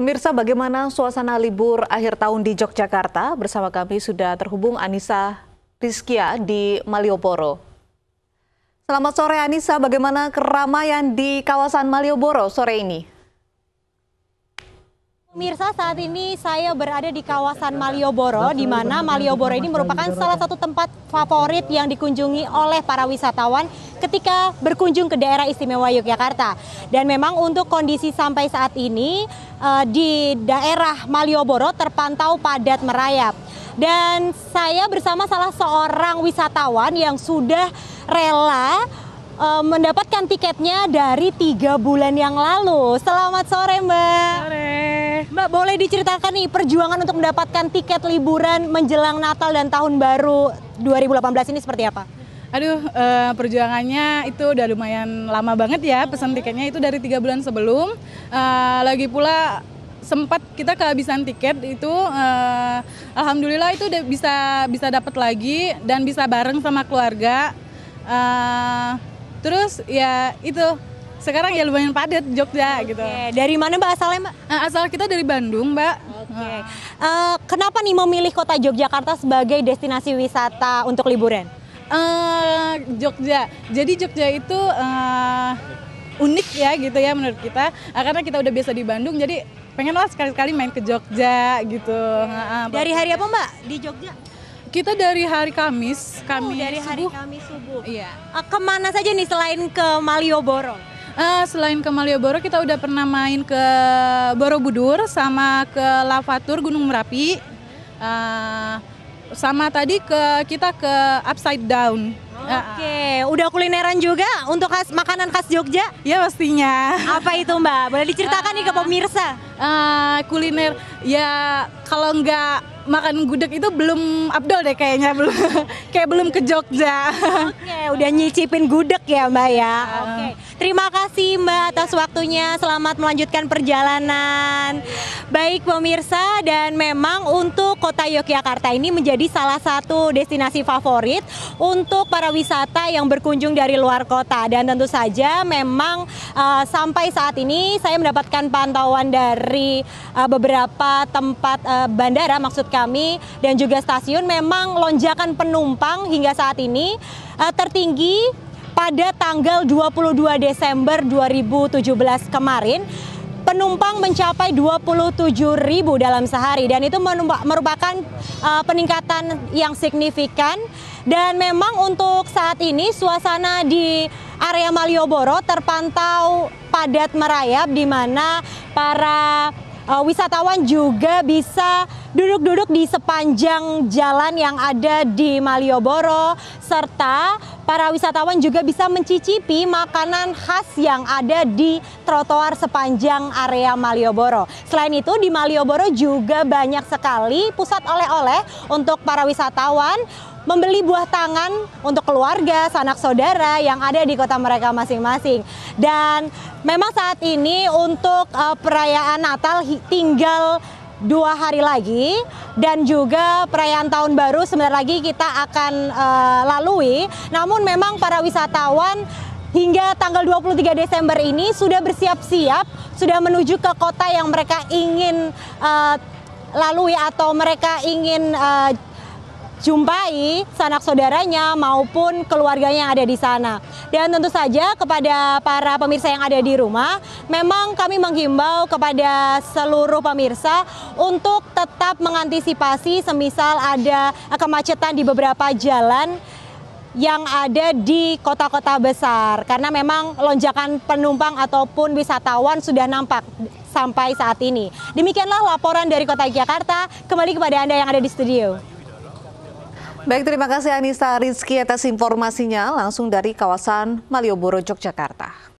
Pemirsa, bagaimana suasana libur akhir tahun di Yogyakarta? Bersama kami sudah terhubung Anissa Rizkia di Malioboro. Selamat sore Anissa, bagaimana keramaian di kawasan Malioboro sore ini? Pemirsa, saat ini saya berada di kawasan Malioboro, di mana Malioboro ini merupakan salah satu tempat favorit yang dikunjungi oleh para wisatawan ketika berkunjung ke daerah istimewa Yogyakarta. Dan memang untuk kondisi sampai saat ini uh, di daerah Malioboro terpantau padat merayap. Dan saya bersama salah seorang wisatawan yang sudah rela uh, mendapatkan tiketnya dari tiga bulan yang lalu. Selamat sore Mbak. Sore. Mbak boleh diceritakan nih perjuangan untuk mendapatkan tiket liburan menjelang Natal dan Tahun Baru 2018 ini seperti apa? Aduh, uh, perjuangannya itu udah lumayan lama banget ya. Pesan tiketnya itu dari tiga bulan sebelum. Uh, lagi pula sempat kita kehabisan tiket itu, uh, alhamdulillah itu udah bisa bisa dapat lagi dan bisa bareng sama keluarga. Uh, terus ya itu sekarang ya lumayan padat Jogja gitu. Oke, dari mana Mbak asalnya Mbak? Asal kita dari Bandung Mbak. Oke. Uh, kenapa nih memilih kota Yogyakarta sebagai destinasi wisata untuk liburan? Uh, Jogja. Jadi Jogja itu uh, unik ya gitu ya menurut kita. Uh, karena kita udah biasa di Bandung, jadi pengen lah sekali-kali main ke Jogja gitu. Uh, dari hari apa Mbak di Jogja? Kita dari hari Kamis, Kamis oh, dari hari subuh. Kamis subuh. Iya. Uh, ke mana saja nih selain ke Malioboro? Uh, selain ke Malioboro kita udah pernah main ke Borobudur sama ke Lavatur Gunung Merapi. Uh, sama tadi ke kita ke Upside Down. Oke, okay. udah kulineran juga untuk khas makanan khas Jogja? Ya pastinya. Apa itu Mbak? Boleh diceritakan uh, nih ke pemirsa? Uh, kuliner ya kalau nggak makan gudeg itu belum abdol deh kayaknya belum kayak belum ke Jogja. Oke, okay, udah nyicipin gudeg ya Mbak ya. Oke. Okay. Terima kasih Mbak atas waktunya. Selamat melanjutkan perjalanan. Baik pemirsa dan memang untuk Kota Yogyakarta ini menjadi salah satu destinasi favorit untuk para wisata yang berkunjung dari luar kota dan tentu saja memang uh, sampai saat ini saya mendapatkan pantauan dari uh, beberapa tempat uh, bandara maksud kami dan juga stasiun memang lonjakan penumpang hingga saat ini uh, tertinggi pada tanggal 22 Desember 2017 kemarin penumpang mencapai 27 ribu dalam sehari. Dan itu merupakan uh, peningkatan yang signifikan. Dan memang untuk saat ini suasana di area Malioboro terpantau padat merayap di mana para uh, wisatawan juga bisa duduk-duduk di sepanjang jalan yang ada di Malioboro serta para wisatawan juga bisa mencicipi makanan khas yang ada di trotoar sepanjang area Malioboro. Selain itu di Malioboro juga banyak sekali pusat oleh-oleh untuk para wisatawan membeli buah tangan untuk keluarga, sanak saudara yang ada di kota mereka masing-masing. Dan memang saat ini untuk uh, perayaan Natal tinggal dua hari lagi dan juga perayaan tahun baru sebentar lagi kita akan uh, lalui. Namun memang para wisatawan hingga tanggal 23 Desember ini sudah bersiap-siap, sudah menuju ke kota yang mereka ingin uh, lalui atau mereka ingin uh, jumpai sanak saudaranya maupun keluarganya yang ada di sana. Dan tentu saja kepada para pemirsa yang ada di rumah, memang kami menghimbau kepada seluruh pemirsa untuk tetap mengantisipasi semisal ada kemacetan di beberapa jalan yang ada di kota-kota besar karena memang lonjakan penumpang ataupun wisatawan sudah nampak sampai saat ini. Demikianlah laporan dari Kota Jakarta. Kembali kepada Anda yang ada di studio. Baik, terima kasih Anissa Rizky atas informasinya langsung dari kawasan Malioboro, Yogyakarta.